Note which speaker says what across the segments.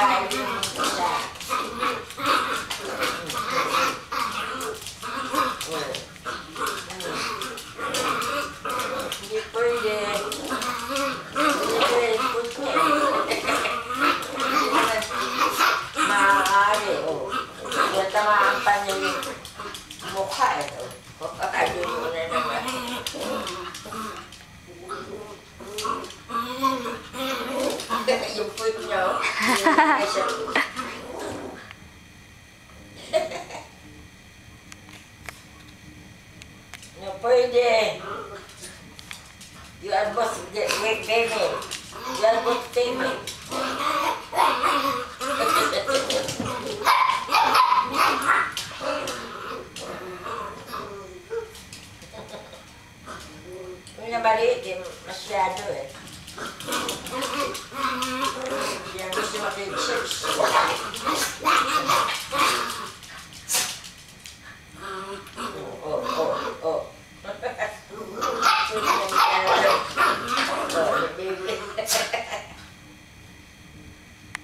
Speaker 1: 你不会的，你不会的，妈的哦！你他妈半年多，这么快都，我感觉。Oh. Não pwede. You are both the wait baby. You are both baby. Yung na maliit eh, masyado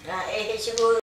Speaker 1: Rồi, em sẽ vui.